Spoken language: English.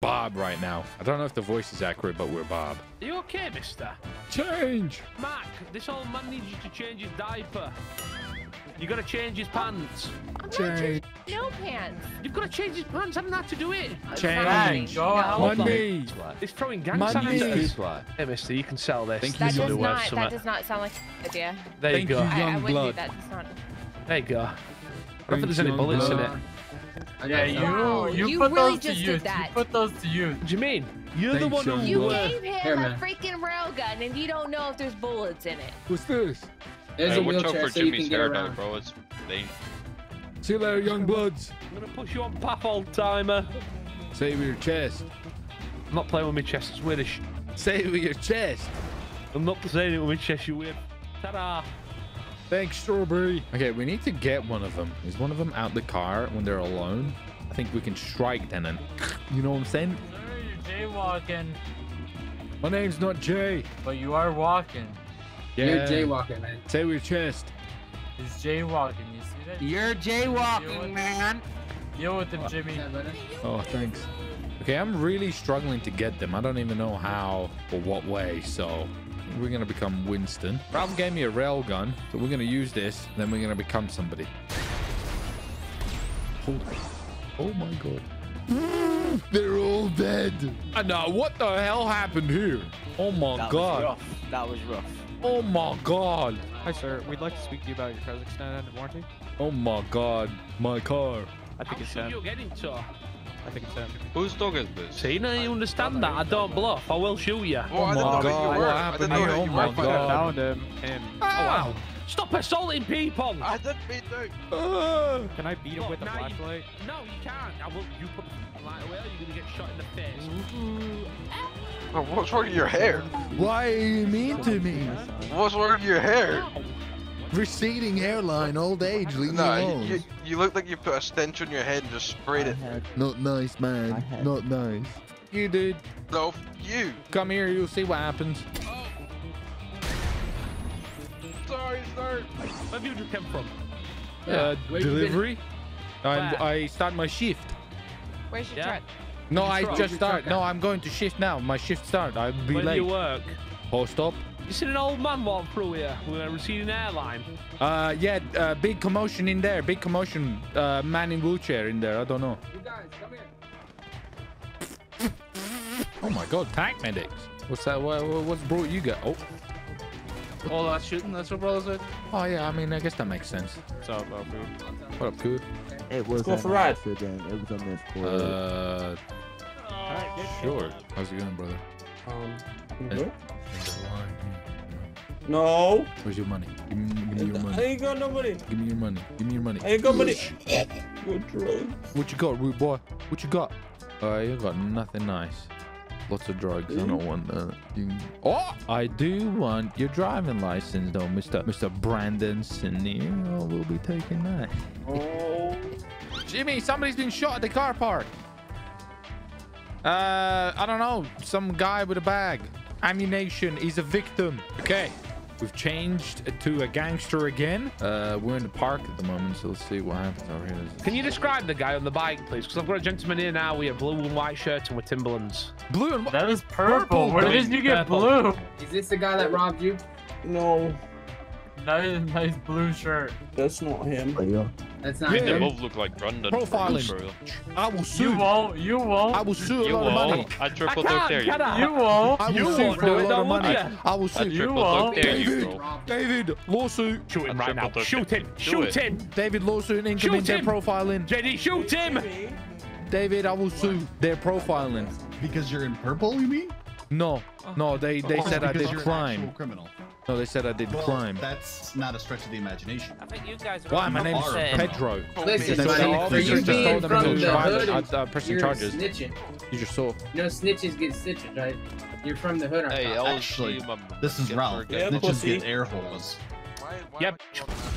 Bob right now. I don't know if the voice is accurate, but we're Bob. Are you okay, mister? Change. Mac, this old man needs you to change his diaper. You gotta change his pants. I'm not Change. changing no pants. You've gotta change his pants. I'm not have to do it. It's Change. fine. Go No. help Money. It's throwing gang Money. signs. Hey, mister, you can sell this. Thank That you, does Lou. not. That does not sound like a good idea. There you Thank go. you. I, I wouldn't blood. do that. It's not. There you go. I don't think there's any Young bullets in it. Yeah, you Wow, you, you put really those to just did use. that. You put those to use. What do you mean? You're the one young who. You blood. Gave him Here, a man. freaking railgun, and you don't know if there's bullets in it. What's this? There's Hey, a watch out wheelchair for so you Jimmy's can get hair, though, around. bro. It's they. See you later, young bloods. I'm gonna push you on path, old timer. Say it with your chest. I'm not playing with my chest. It's weird as sh- Say it with your chest. I'm not saying it with my chest. You weird. Ta-da. Thanks, strawberry. Okay, we need to get one of them. Is one of them out the car when they're alone? I think we can strike then and you know what I'm saying? Sir, you're jaywalking, My name's not Jay. but you are walking. Yeah. You're jaywalking, man. Say it with your chest. He's jaywalking. You see that? You're Deal jaywalking, with- man. Deal with him, oh, Jimmy. Is that better? Oh, thanks. Okay, I'm really struggling to get them. I don't even know how or what way, so we're gonna become Winston. Ralph gave me a railgun, so we're gonna use this, then we're gonna become somebody. Oh, oh my god. They're all dead. I know. What the hell happened here? Oh my That was god. rough. That was rough. Oh my god. Hi, sir. We'd like to speak to you about your car's extended warranty. Oh my god. My car. I think How it's should him. you get into? I think it's him. Whose dog is this? See, now you understand that. I don't bluff. I will shoot you. Oh, I my didn't know who God, what happened here? Oh you my were. I God. found him. Him. Oh, wow. Stop assaulting people. I didn't mean to. Ah. Can I beat him Look, with a now you- flashlight? No, you can't. I will. You put the light away. Or you're gonna get shot in the face. Oh, What's wrong with your hair? Why are you mean to me? What's wrong with your hair? Receding hairline, old age, leave No, you, you, you look like you put a stench on your head and just sprayed it. Not nice, man. Not nice. You, dude. No, you. Come here, you'll see what happens. Sorry, sir. Where have you come from? Uh, where delivery. I'm, I start my shift. Where's your Yeah. truck? No, Your I truck. just Your start. No. I'm going to shift now. My shift start. I'll be Where do late. you work? Post up. You seen an old man walk through here with a receding airline? Uh, yeah, uh, big commotion in there. Big commotion. Uh, man in wheelchair in there. I don't know. You guys, come here. Oh my god, tank medics. What's that? What, what- what's brought you got? Oh, All that shooting, that's what brothers did? oh yeah. I mean, I guess that makes sense. What's up, Goku? What up, cool? It was go for a ride. accident. It was a miscall. Uh, sure. How's it going, brother? Um, No, Where's your money? Give me, give me your I money. ain't got no money. Give me your money. Give me your money. I ain't got money. Good drugs. What you got, rude boy? What you got? Uh, got nothing nice. Lots of drugs. I don't want that. Oh, I do want your driving license, though, Mister Mister Brandon Senior. Oh, we'll be taking that. Oh, Jimmy, somebody's been shot at the car park. Uh, I don't know. Some guy with a bag. Ammunition. He's a victim. Okay. We've changed to a gangster again. Uh, we're in the park at the moment, so let's see what happens over here. Can you describe the guy on the bike, please? Because I've got a gentleman here now with a blue and white shirt and with Timberlands. Blue and white? That is purple. Purple, Where did you get purple. blue? Is this the guy that robbed you? no, Nice, nice blue shirt. that's not him. Yeah. That's not Yeah. They both look like Brandon. Profiling. For. I will sue. You won't. You won't. I will sue a You lot of money. won't. I triple I dog can't, dare you. I? You won't. I will You sue won't for do a it, lot of money. would I will I sue. You triple won't. dare you, David. David, lawsuit. Shoot him right now. triple dog Shoot dare- him. Shoot him. David, lawsuit incoming. Shoot They're profiling. JD, shoot him. David, I will sue. They're profiling. Because you're in purple, you mean? No, no, they they Or said I did crime. criminal. No, they said I did Well, crime. that's not a stretch of the imagination. I think you guys are Why? My name's Are a Pedro. Listen, So That's buddy, for you just being told them from to the hood, I'd, uh, pressing you're charges. snitching. You just saw. You know, snitches get stitches, right? You're from the hood, aren't Hey, you? LG, Actually, This is get Ralph. Yeah, Snitches pussy. get air holes. Why- why Yep. am I-